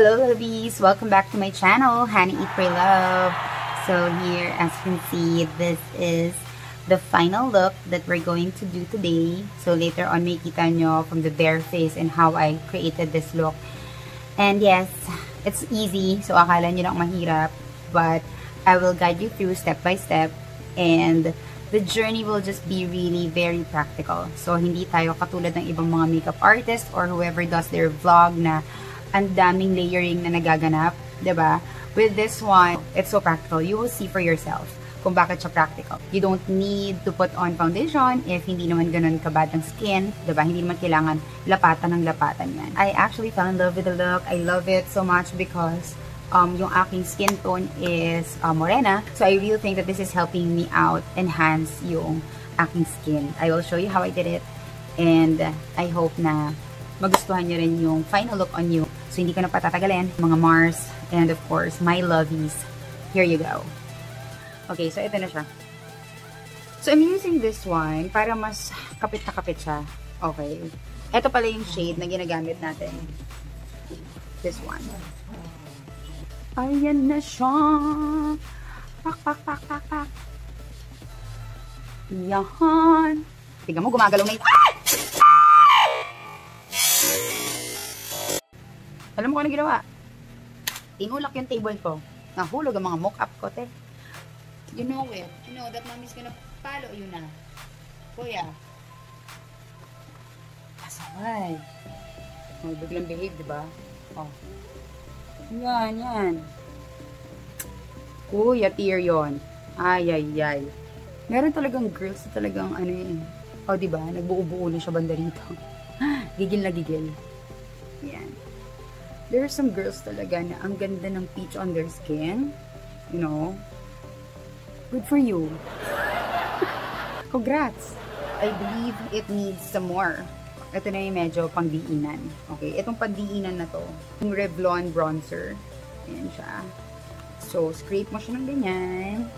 Hello lovies! Welcome back to my channel, Honey Eat Pray Love. So here, as you can see, this is the final look that we're going to do today. So later on, may kita nyo from the bare face and how I created this look. And yes, it's easy. So akala nyo lang mahirap. But I will guide you through step by step. And the journey will just be really very practical. So hindi tayo katulad ng ibang mga makeup artists or whoever does their vlog na ang daming layering na nagaganap, ba? With this one, it's so practical. You will see for yourself kung bakit siya practical. You don't need to put on foundation if hindi naman ganun kabad ang skin, ba? Hindi naman kailangan lapatan ng lapatan 'yan. I actually fell in love with the look. I love it so much because um, yung aking skin tone is uh, morena. So I really think that this is helping me out enhance yung aking skin. I will show you how I did it. And I hope na magustuhan nyo rin yung final look on you. So, hindi ko na patatagalin. Mga Mars, and of course, my lovies. Here you go. Okay, so ito na siya. So, I'm using this one para mas kapit na kapit siya. Okay. Ito pala yung shade na ginagamit natin. This one. Ayan na siya. Pak, pak, pak, pak, pak. Yan. Tingnan mo, gumagalaw na yung... Ah! Alam mo kung ano ginawa? Tinulak yung table ko. Nahulog ang mga mock-up ko, te. You know it. You know that mommy's gonna follow you na. Kuya. Pasaway. Oh, biglang behave, di ba? Oh. Yan, yan. Kuya, tear yon. Ay, ay, ay. Meron talagang girls na talagang ano yun. Oh, di ba? Nagbuo-buo na siya banda rito. gigil na gigil. Yan. There are some girls talaga na ang ganda ng peach on their skin. You know? Good for you. Congrats! I believe it needs some more. Ito na yung medyo pangdiinan. Okay, itong pandiinan na to. Yung Revlon bronzer. Ayan siya. So, scrape mo siya ng ganyan.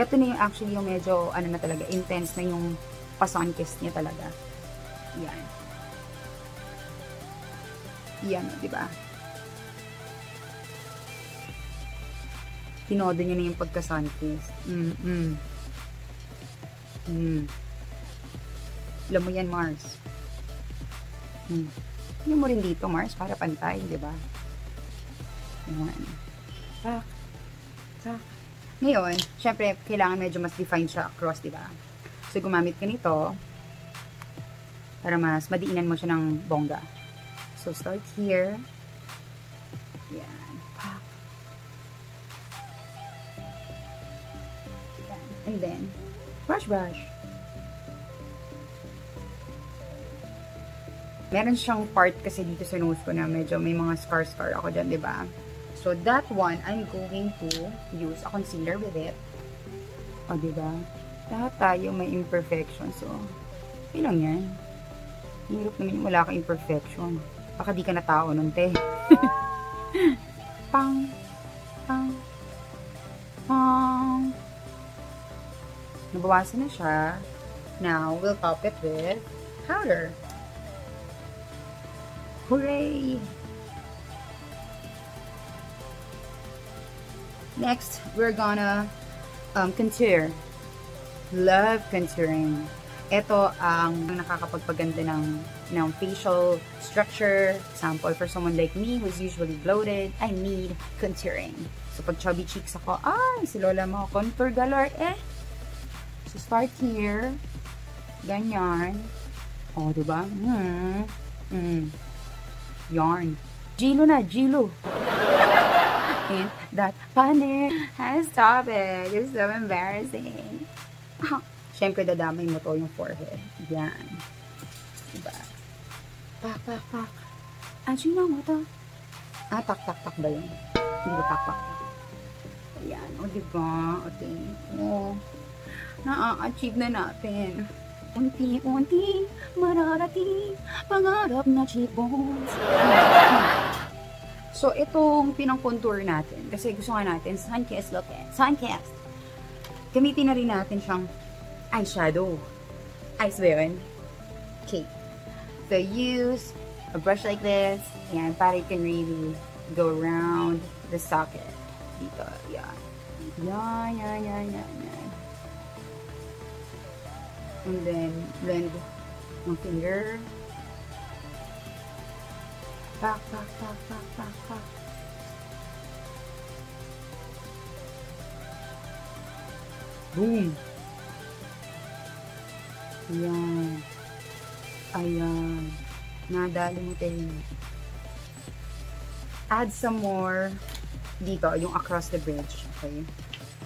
Ito na yung actually yung medyo, ano na talaga, intense na yung pa-sun kiss niya talaga. Yan. Yan, di ba? Tinodo niya na yung pagka-sun kiss. Mm. Alam mo yan, Mars. Mm. Alam mo rin dito, Mars, para pantay, di ba? Yan. Tak. Tak. Ngayon, syempre, kailangan medyo mas define siya across, di ba? So, gumamit ka nito para mas madiinan mo siya ng bongga. So, start here. Yan. Pop. Yan. And then, brush brush. Meron siyang part kasi dito sa nose ko na medyo may mga scar-scar ako dyan, di ba? So, that one, I'm going to use a concealer with it. O, oh, diba? Lahat tayo may imperfection. So, ilang yan? Hirap naman yung wala ka imperfection. Baka di ka na tao nun, te. pang, pang, pang. Nabawasan na siya. Now, we'll top it with powder. Hooray! Next, we're gonna um, contour. Love contouring. Ito ang nakakapagpaganda ng, ng facial structure. Example, for someone like me who's usually bloated, I need contouring. So, pag chubby cheeks ako, ay, si Lola mo, contour galore, eh. So, start here. Ganyan. O, oh, diba? Hmm. Hmm. Yarn. Jilo na, Jilo in that funny. Stop it. You're so embarrassing. Oh, Siyempre, dadamay mo to yung forehead. Yan. Diba? Pak, pak, pak. Ah, sino mo to? Ah, tak, tak, tak ba yun? Hindi tak, tak? Ayan. O, diba? O, O, na-achieve na natin. Unti-unti, mararating, pangarap na cheekbones. So, itong pinang-contour natin, kasi gusto nga natin, sun-kissed look. Sun-kissed. Gamitin na rin natin siyang eyeshadow. Eyes ba yun? Okay. So use a brush like this. and para you can really go around the socket. Dito. Yan. Yan, yan, yan, yan, yan. And then, blend my finger. Back, back, back, back, back, back. Boom! Ayan. Ayan. Nadali mo tayo. Add some more dito, yung across the bridge. Okay?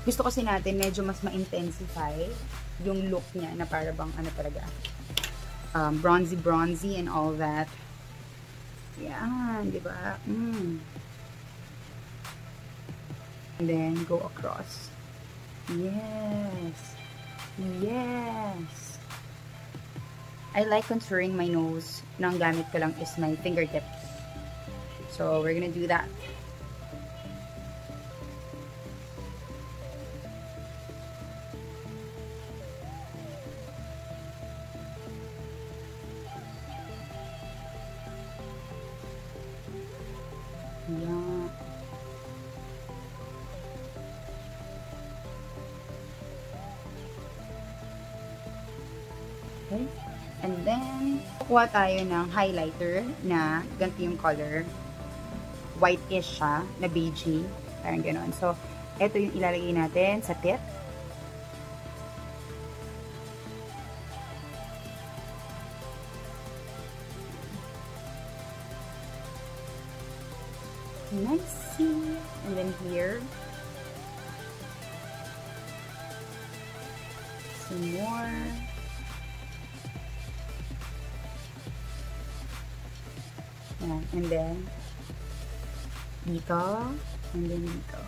Gusto kasi natin medyo mas ma-intensify yung look niya na para bang ano talaga. Um, bronzy bronzy and all that. Yan, di ba? Mm. And then go across. Yes. Yes. I like contouring my nose. Nang gamit ko lang is my fingertips. So, we're gonna do that. Kukuha tayo ng highlighter na ganito yung color. White-ish siya, na beigey. Parang gano'n. So, ito yung ilalagay natin sa tip. Nice. And then here, some more. Ayan. And then, dito, and then dito.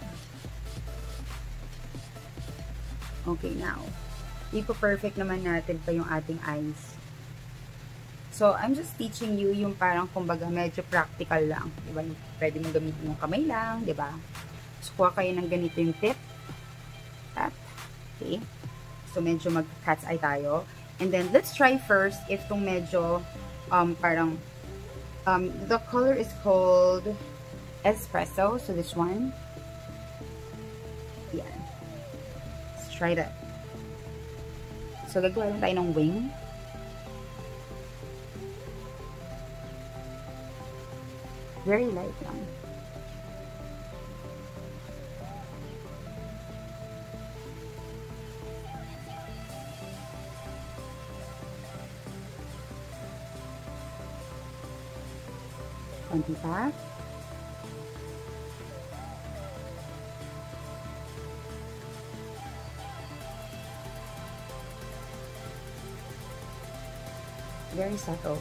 Okay, now, ipo-perfect naman natin pa yung ating eyes. So, I'm just teaching you yung parang, kumbaga, medyo practical lang. Diba? Pwede mong gamitin yung kamay lang, diba? So, kuha kayo ng ganito yung tip. Tap. Okay. So, medyo mag-cat's eye tayo. And then, let's try first if itong medyo, um, parang, Um, the color is called Espresso. So this one. Yeah. Let's try that. So gagawa lang tayo ng wing. Very light lang. Konti pa. Very subtle.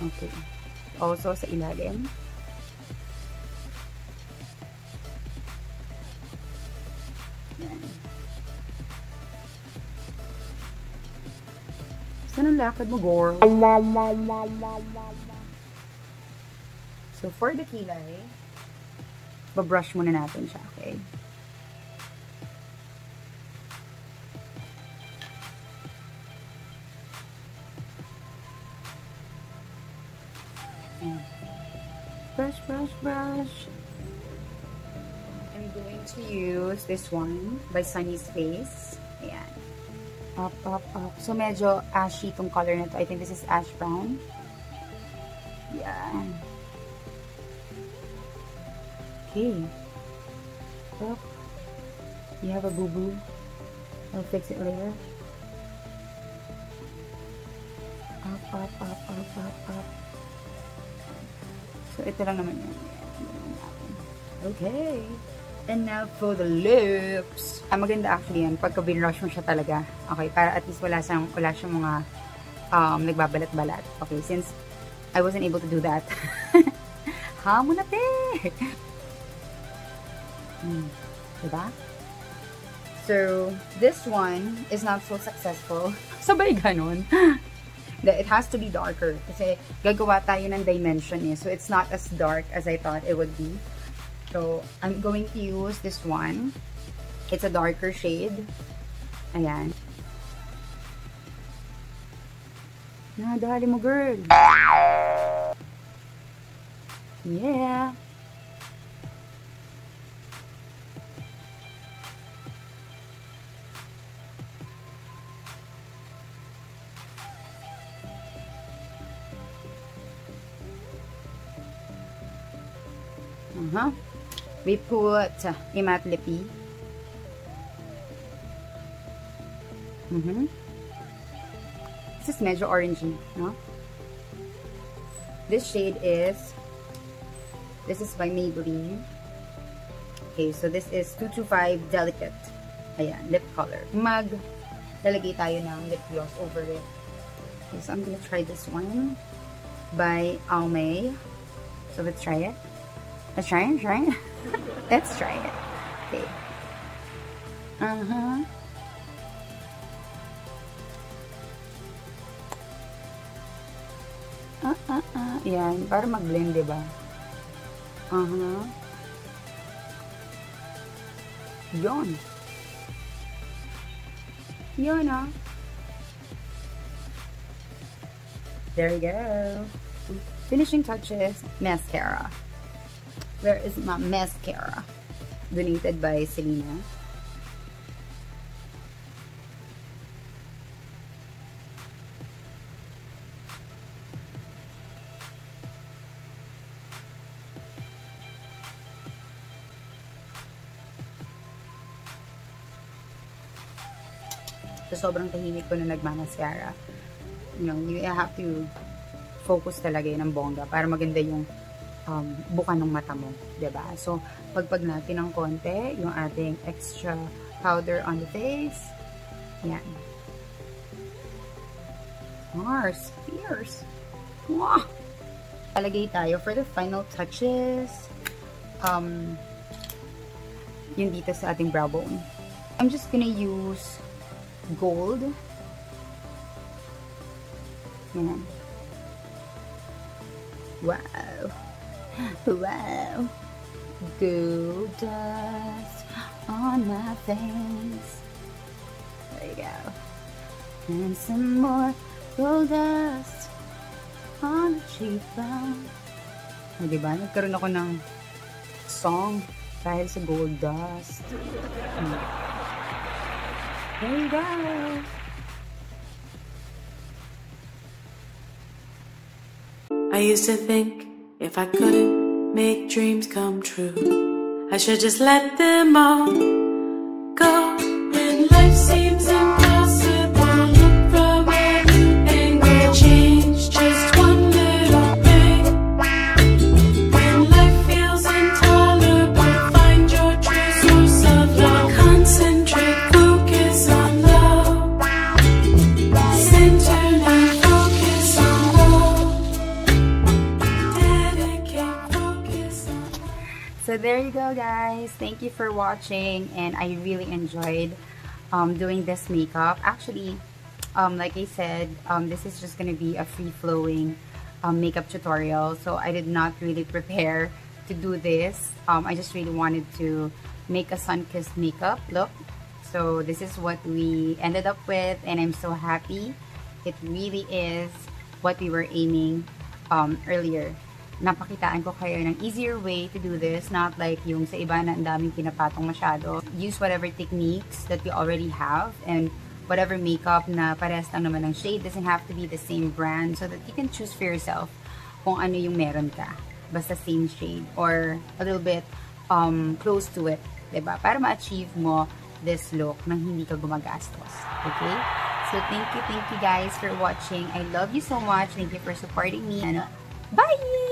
Okay. Also sa ilalim. Saan ang lakad mo, Gore? So, for the kilay, babrush muna natin siya, okay? Brush, brush, brush. I'm going to use this one by Sunny's Face. Ayan. Up, up, up. So, medyo ashy itong color na to. I think this is ash brown. Yan. Okay. Up. You have a boo-boo. I'll fix it later. Up, up, up, up, up, up. So, ito lang naman yun. Okay. And now for the lips. Ah, maganda actually yan. Pagka binrush mo siya talaga. Okay, para at least wala siyang, wala siyang mga um, nagbabalat-balat. Okay, since I wasn't able to do that. Hamon na te! hmm. Diba? So, this one is not so successful. Sabay ganun. it has to be darker. Kasi gagawa tayo ng dimension eh. So, it's not as dark as I thought it would be. So, I'm going to use this one. It's a darker shade. Ayan. Nadali mo, girl. Yeah. Uh-huh. We put uh, Imat Lipi. Mm-hmm. This is medyo orangey, no? This shade is, this is by Maybelline. Okay, so this is 225 Delicate. Ayan, lip color. Mag, lalagay tayo ng lip gloss over it. Okay, so I'm gonna try this one by Almay. So let's try it. Let's try it, try it. let's try it. Okay. Uh-huh. Ah, ah, ah. Yan. Para mag-blend, diba? Uh-huh. Yon. Yon, ah. There you go. Finishing touches, mascara. Where is my mascara? Donated by Selena. So, sobrang tahimik ko na nagmamascara. You know, you have to focus talaga yun ng bongga para maganda yung um, buka ng mata mo. ba diba? So, pagpag natin ng konti, yung ating extra powder on the face. Yan. Mars, fierce. Wow! Palagay tayo for the final touches. Um, yung dito sa ating brow bone. I'm just gonna use gold. Yan. Wow. Wow. Gold dust on my face. There you go. And some more gold dust on the cheekbone. O, diba? Nagkaroon ako ng song dahil sa gold dust. There you go. I used to think if I couldn't make dreams come true, I should just let them all Thank you for watching and I really enjoyed um, doing this makeup. Actually, um, like I said, um, this is just going to be a free-flowing um, makeup tutorial. So I did not really prepare to do this. Um, I just really wanted to make a sun-kissed makeup look. So this is what we ended up with and I'm so happy. It really is what we were aiming um, earlier napakitaan ko kayo ng easier way to do this, not like yung sa iba na ang daming pinapatong masyado. Use whatever techniques that we already have and whatever makeup na parehas lang naman ng shade doesn't have to be the same brand so that you can choose for yourself kung ano yung meron ka. Basta same shade or a little bit um, close to it. ba Para ma-achieve mo this look nang hindi ka gumagastos. Okay? So, thank you, thank you guys for watching. I love you so much. Thank you for supporting me. Ano? Bye!